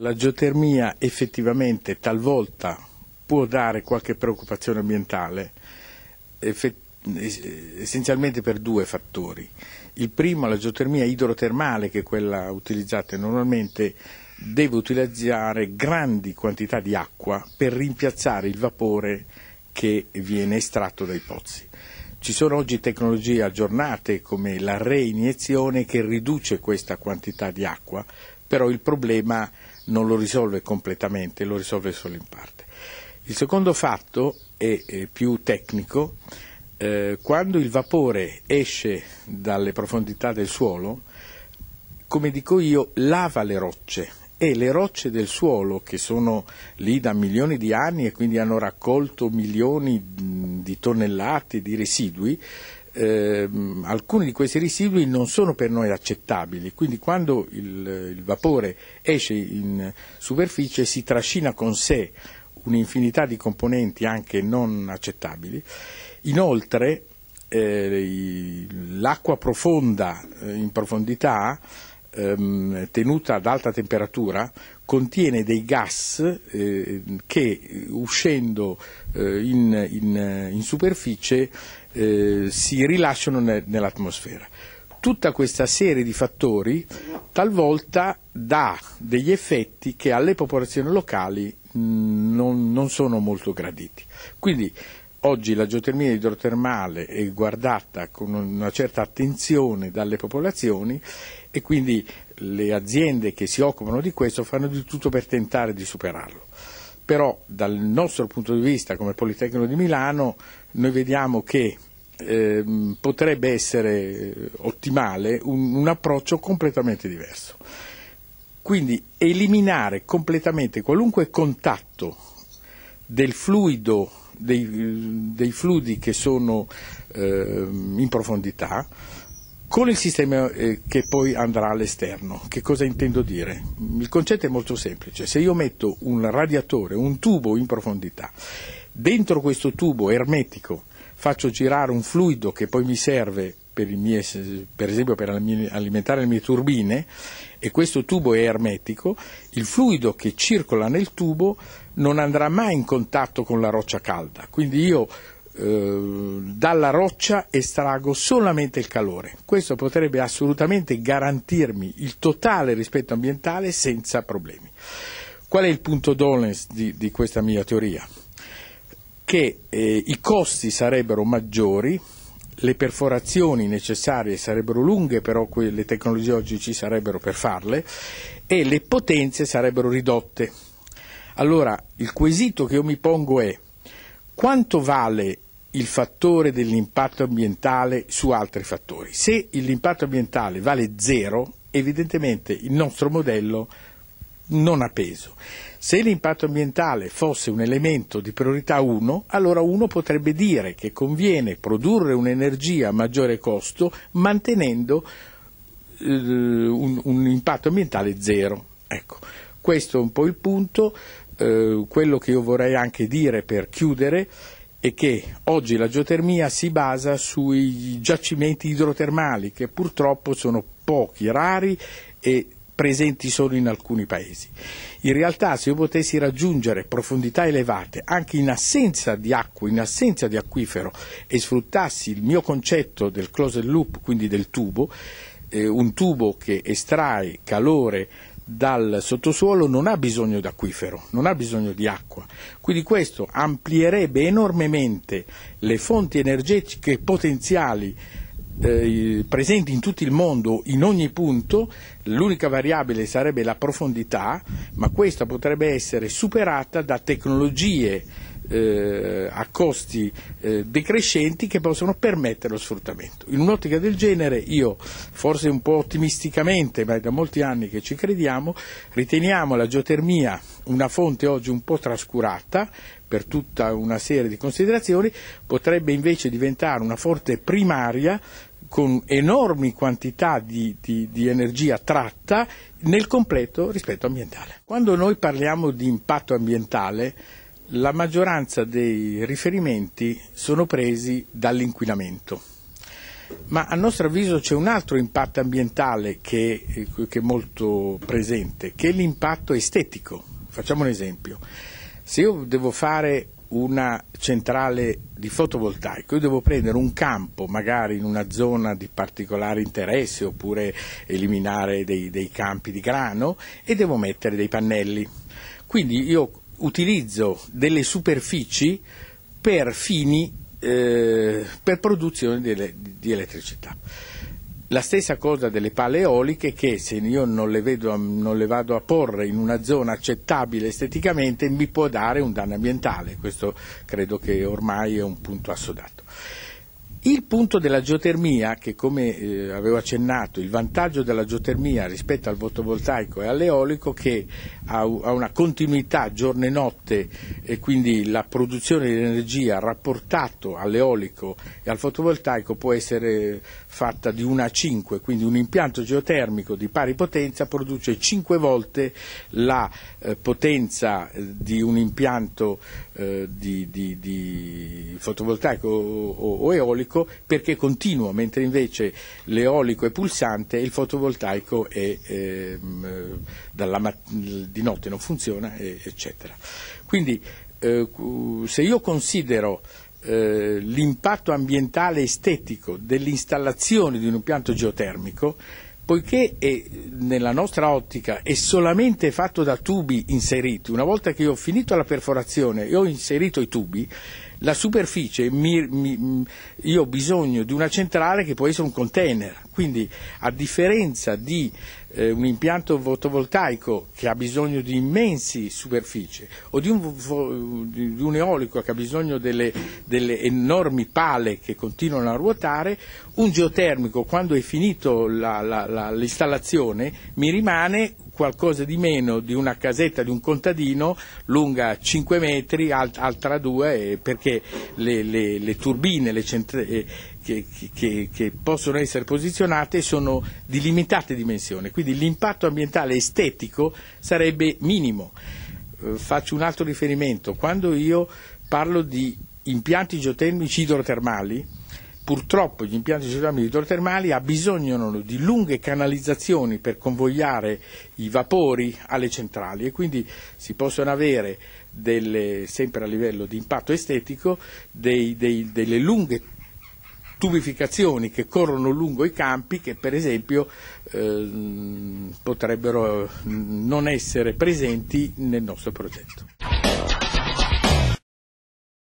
La geotermia effettivamente talvolta può dare qualche preoccupazione ambientale, essenzialmente per due fattori. Il primo, la geotermia idrotermale, che è quella utilizzata normalmente, deve utilizzare grandi quantità di acqua per rimpiazzare il vapore che viene estratto dai pozzi. Ci sono oggi tecnologie aggiornate come la reiniezione che riduce questa quantità di acqua, però il problema non lo risolve completamente, lo risolve solo in parte. Il secondo fatto è, è più tecnico, eh, quando il vapore esce dalle profondità del suolo, come dico io, lava le rocce e le rocce del suolo che sono lì da milioni di anni e quindi hanno raccolto milioni di tonnellate di residui, eh, alcuni di questi residui non sono per noi accettabili, quindi quando il, il vapore esce in superficie si trascina con sé un'infinità di componenti anche non accettabili. Inoltre eh, l'acqua profonda eh, in profondità ehm, tenuta ad alta temperatura contiene dei gas eh, che uscendo eh, in, in, in, superficie eh, si rilasciano ne, nell'atmosfera. Tutta questa serie di fattori talvolta dà degli effetti che alle popolazioni locali mh, non, non sono molto graditi. Quindi Oggi la geotermia idrotermale è guardata con una certa attenzione dalle popolazioni e quindi le aziende che si occupano di questo fanno di tutto per tentare di superarlo. Però dal nostro punto di vista come Politecnico di Milano noi vediamo che eh, potrebbe essere ottimale un, un approccio completamente diverso. Quindi eliminare completamente qualunque contatto del fluido dei, dei fluidi che sono eh, in profondità con il sistema eh, che poi andrà all'esterno. Che cosa intendo dire? Il concetto è molto semplice. Se io metto un radiatore, un tubo in profondità, dentro questo tubo ermetico faccio girare un fluido che poi mi serve per, mie, per, esempio per alimentare le mie turbine e questo tubo è ermetico, il fluido che circola nel tubo non andrà mai in contatto con la roccia calda, quindi io eh, dalla roccia estraggo solamente il calore. Questo potrebbe assolutamente garantirmi il totale rispetto ambientale senza problemi. Qual è il punto dolens di, di questa mia teoria? Che eh, i costi sarebbero maggiori, le perforazioni necessarie sarebbero lunghe, però le tecnologie oggi ci sarebbero per farle, e le potenze sarebbero ridotte. Allora, il quesito che io mi pongo è quanto vale il fattore dell'impatto ambientale su altri fattori? Se l'impatto ambientale vale zero, evidentemente il nostro modello non ha peso. Se l'impatto ambientale fosse un elemento di priorità 1, allora uno potrebbe dire che conviene produrre un'energia a maggiore costo mantenendo eh, un, un, impatto ambientale zero. Ecco, questo è un po' il punto. Eh, quello che io vorrei anche dire per chiudere è che oggi la geotermia si basa sui giacimenti idrotermali che purtroppo sono pochi, rari e presenti solo in alcuni paesi. In realtà se io potessi raggiungere profondità elevate anche in assenza di acqua, in assenza di acquifero e sfruttassi il mio concetto del closed loop, quindi del tubo, eh, un tubo che estrae calore dal sottosuolo non ha bisogno di acquifero, non ha bisogno di acqua. Quindi questo amplierebbe enormemente le fonti energetiche potenziali eh, presenti in tutto il mondo, in ogni punto, l'unica variabile sarebbe la profondità, ma questa potrebbe essere superata da tecnologie eh, a costi eh, decrescenti che possono permettere lo sfruttamento. In un'ottica del genere io, forse un po' ottimisticamente, ma è da molti anni che ci crediamo, riteniamo la geotermia una fonte oggi un po' trascurata per tutta una serie di considerazioni, potrebbe invece diventare una fonte primaria con enormi quantità di, di, di, energia tratta nel completo rispetto ambientale. Quando noi parliamo di impatto ambientale la maggioranza dei riferimenti sono presi dall'inquinamento. ma a nostro avviso c'è un altro impatto ambientale che, che è molto presente, che è l'impatto estetico. Facciamo un esempio. Se io devo fare una centrale di fotovoltaico, io devo prendere un campo magari in una zona di particolare interesse oppure eliminare dei, dei campi di grano e devo mettere dei pannelli. Quindi io utilizzo delle superfici per fini eh, per produzione di, di, elettricità. La stessa cosa delle pale eoliche che se io non le, vedo, non le, vado a porre in una zona accettabile esteticamente mi può dare un danno ambientale, questo credo che ormai è un punto assodato. Il punto della geotermia, che come eh, avevo accennato, il vantaggio della geotermia rispetto al fotovoltaico e all'eolico che ha, ha, una continuità giorno e notte e quindi la produzione di energia rapportato all'eolico e al fotovoltaico può essere fatta di 1 a 5, quindi un impianto geotermico di pari potenza produce 5 volte la eh, potenza eh, di un impianto eh, di, di, di, fotovoltaico o, o eolico eolico perché continuo, mentre invece l'eolico è pulsante e il fotovoltaico è, eh, dalla, di notte non funziona, eccetera. Quindi eh, se io considero eh, l'impatto ambientale estetico dell'installazione di un impianto geotermico, poiché è, nella nostra ottica è solamente fatto da tubi inseriti, una volta che io ho finito la perforazione e ho inserito i tubi, la superficie, mi, mi, io ho bisogno di una centrale che può essere un container, quindi a differenza di eh, un impianto fotovoltaico che ha bisogno di immensi superfici o di un, di un eolico che ha bisogno delle, delle, enormi pale che continuano a ruotare, un geotermico quando è finito la, la, la, l'installazione mi rimane qualcosa di meno di una casetta di un contadino lunga 5 metri, alt- altra 2, perché le, le, le turbine le centra- eh, che, che, che, possono essere posizionate sono di limitate dimensioni, quindi l'impatto ambientale estetico sarebbe minimo. Eh, faccio un altro riferimento, quando io parlo di impianti geotermici idrotermali, purtroppo gli impianti geotermali idrotermali abbisognano di lunghe canalizzazioni per convogliare i vapori alle centrali e quindi si possono avere delle, sempre a livello di impatto estetico dei, dei, delle lunghe tubificazioni che corrono lungo i campi che per esempio eh, potrebbero non essere presenti nel nostro progetto.